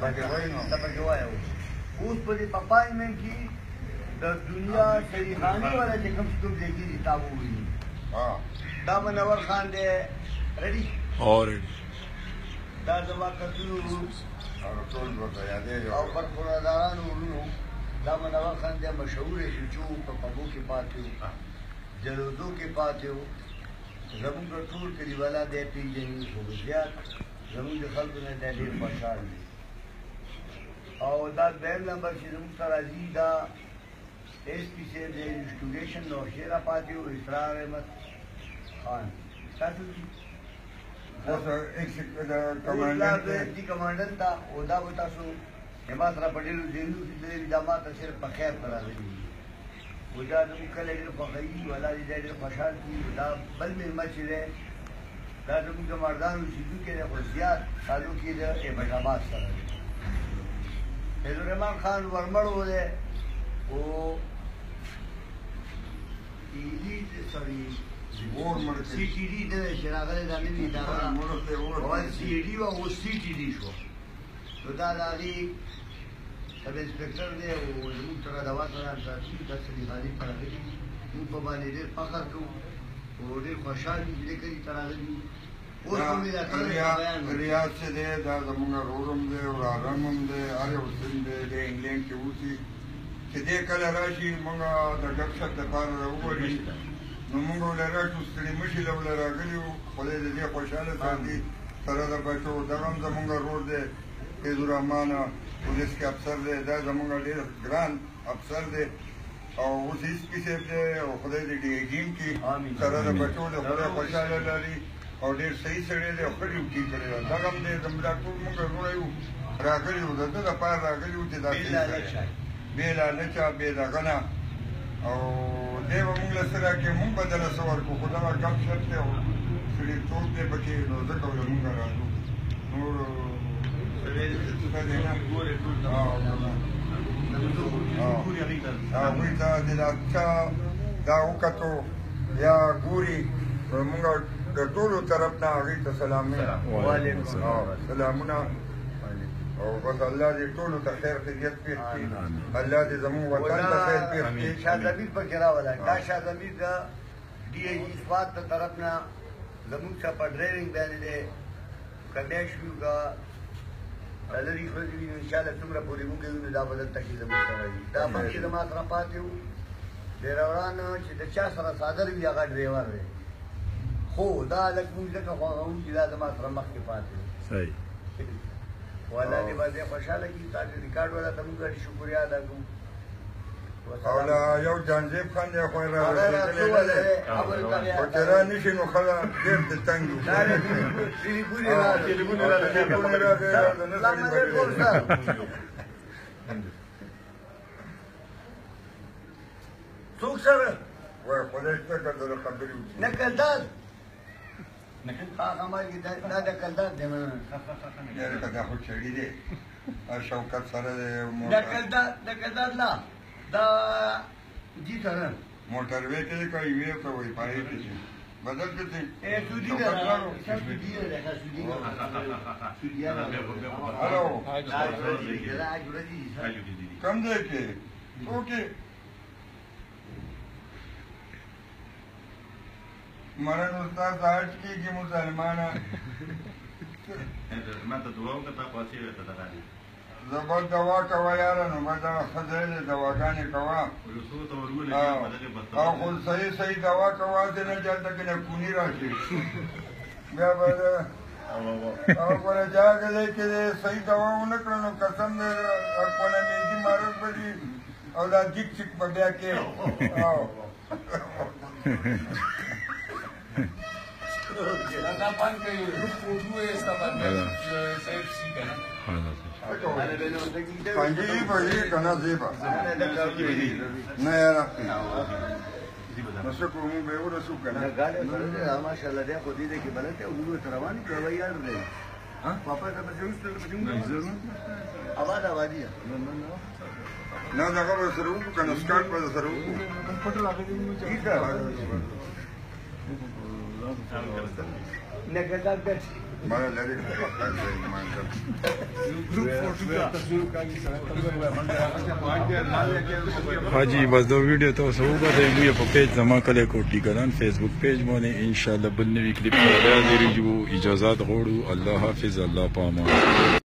تبکه وایو اوس په دې پپای مې کې د دنیا شریخانی ولا چې کوم څه دې کې تابو وي ها دا منور خان دې ریډي اورېډي دا زما کتلو او ټول ورته یادې او پر خورا داران ورونو دا منور خان دې مشهور شي چې په پبو کې پاتې جلودو کې پاتې زمونږ ټول کلیوالا دې پیژنې خو زیات زمونږ خلکو نه دې خوشاله او دا دیم نمبر چې موږ سره راځي دا ایس پی سی د انسټیګیشن نو شیرا پاتیو اسرار احمد خان تاسو کمانډر دا او دا به تاسو هما سره پټېلو دیلو چې دا ما ته صرف په خیر سره راځي وجا نو کله ډېر خوښي ولا دې خوشحال کی دا بل مې مچ دا زموږ مردانو چې دوی کې نه خو زیات تعلق یې د ابن عباس سره دی هیدرمان خان ورمړو دی او ایلی دې سوري ور مړ سی ټی ډی نه شراغه د امنی دا مړ ته ور سی ډی او سی ټی ډی شو نو دا د علی سب انسپکټر دی او موږ تر دا واسره تاسو د سړي غالي پر دې موږ په باندې ډېر فخر کوو او ډېر خوشاله دې کوي تر هغه ریاض چې دی دا زمونږ رورم دی او رارم هم دی هر یو سن دی د انګلینډ کې اوسي چې دی کله راشي موږ د ډک شپ دپاره راوبولي نو موږ ولې راټو ستړي مشي له ولې راغلي وو خدای دې دې خوشحاله ساتي سره د بچو دغه هم زمونږ رور دی فیضالرحمن پولیس کې افسر دی دا زمونږ ډېر ګران افسر دی او اوس هیڅ کسې دی او خدای دې ډېګین کې سره د بچو د خدای خوشحاله لري او ډېر صحیح سړی دی او ښه ډیوټي کړې ده دغه هم دی زموږ دا ټول موږ وروڼه یو راغلي وو د ده دپاره راغلي وو چې دا بې لالچه بې دغه نه او دی به موږ له څه راکړي موږ به دله څه ورکړو خو دغه کم شرط دی او سړیتوب دی پکې نو ځکه ولې موږ راځو نور هغوی ته د دا چا دا وکتو یا ګوري موږ د ټولو طرف نه هغې ته سلامونه سلامونه او بس الله دې ټولو ته خیر خیریت پېښ کړي الله دې زموږ وطن ته خیر پېښ کړي شاه ضمیر پکې راولی دا شاه ضمیر د ډي ای جي سوات د طرف نه زموږ څخه په ډرایوینګ باندې دی کمیاش یو کا لري خو دې ان شاء الله څومره پورې موږ یو دا بدل تکي زموږ سره دی دا مخکې د ما سره پاتې وو ډریوران چې د چا سره صادر وي هغه ډریور دی هو دا لکه موږ لکه غواړو چې دا زما سره مخکې پاتې صحیح والا دې باندې خوشاله کی تاسو ریکارډ ولا ته موږ شکریا ادا کوم اولا یو جانجیب خان دی خو را راځي او تر نشي نو خلا ډېر د تنګ دا دې ټلیفون را ټلیفون را ټلیفون را څوک سره وای خدای څخه د خبرې نه کړه دا د کلدار دی یاره دا خو چړي دی او شوکت سره دی دا کلدار دا کلدار لا دا جی سره موټر وې ته کوي وې ته وې پاره دې شي بدل کې دې اے سودی دا سودی دا سودی دا سودی دا هلو کم دې کې اوکې مرن استاد ساعت کی کی مسلمانہ ما ته دعا وکړه پاتې وته دا نه زبر دوا کوا یار نو ما دا خزر دوا کانه کوا او خو صحیح صحیح دوا کوا دې نه جلد کنه کونی راشي بیا به او پر جاګه دې کې صحیح دوا ونکړو نو قسم دې خپل نه دې مرز بدی او دا ګیک چک په بیا کې او Nasukrumu bevo nasukana. Gale pare ama shaladya khodi dekhi bale te ungu tarawani kawaiya re. हाँ पापा का बच्चे उस तरह बच्चे नहीं जरूर आवाज आवाज ही है ना ना ना ना जगह पर जरूर कनस्कार पर जरूर पटल आगे जरूर ठीक है Ne kadar da Bana ne dedi? Ben söyleyeyim mangal. હાજી બસ દો વિડીયો તો સૌ બધા હું એ પેજ જમા કરે કોટલી કરન ફેસબુક પેજ મને ઇન્શાલ્લાહ બંને વી ક્લિપ પર હાજર ઇજાઝત હોડું અલ્લાહ હાફિઝ અલ્લાહ પામા